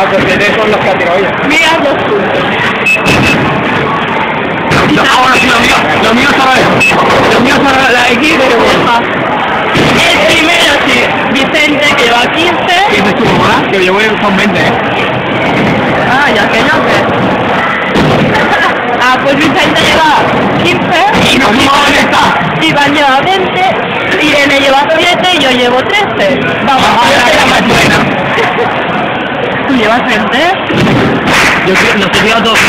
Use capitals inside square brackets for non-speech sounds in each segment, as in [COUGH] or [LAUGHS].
Ah, pues son los cateroides. Mira pues. los puntos. Ahora sí, lo mío, lo mío son, lo mío son la X de El pues. primero sí, Vicente que lleva 15. ¿Quién es tu mamá? Que yo voy son 20, ¿eh? Ah, ya que no sé. [LAUGHS] ah, pues Vicente lleva 15. Y no está. Iván lleva 20, Irene lleva 7 y yo llevo 13. Vamos, a ver la más buena. ¿Tú llevas 20? Yo creo- los he tirado todos ¿eh?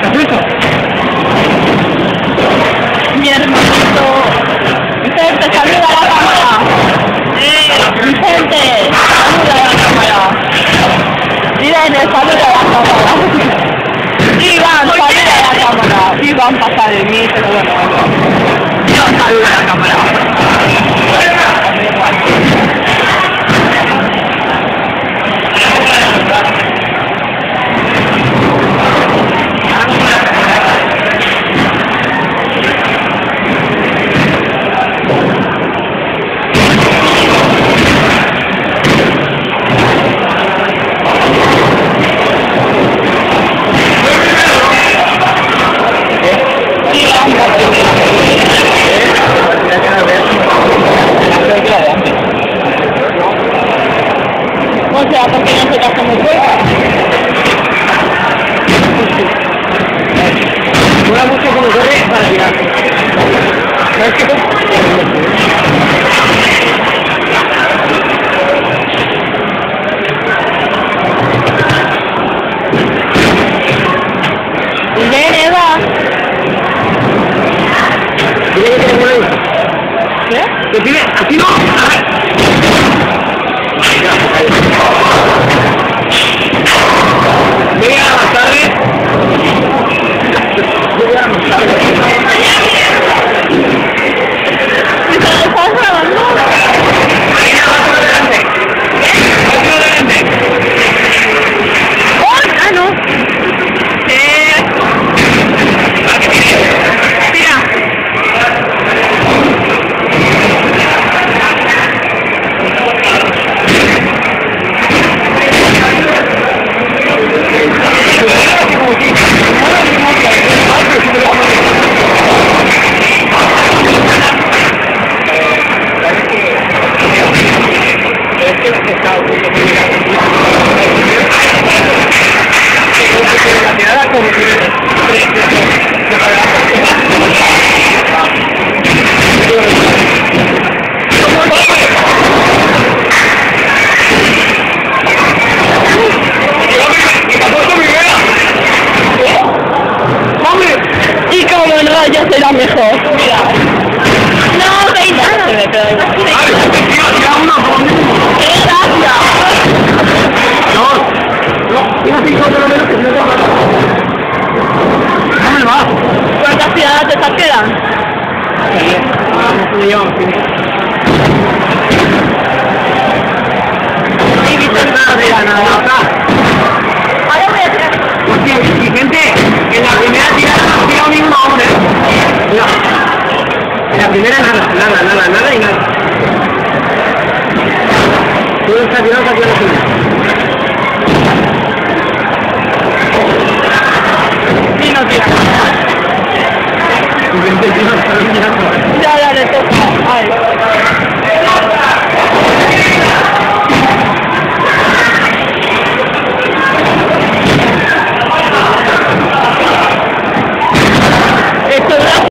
¿Qué has visto? Mi hermanito. Vicente, saluda a la cámara. Vicente, saluda a la cámara. Irene, saluda a la cámara. Iván, saluda a la cámara. Iván pasa de mí, pero bueno. Yo saludo a la cámara. Let's go. Será mejor. Nada, nada, nada, y nada. Todo está tirado, está tirado la [LAUGHS] Y no tira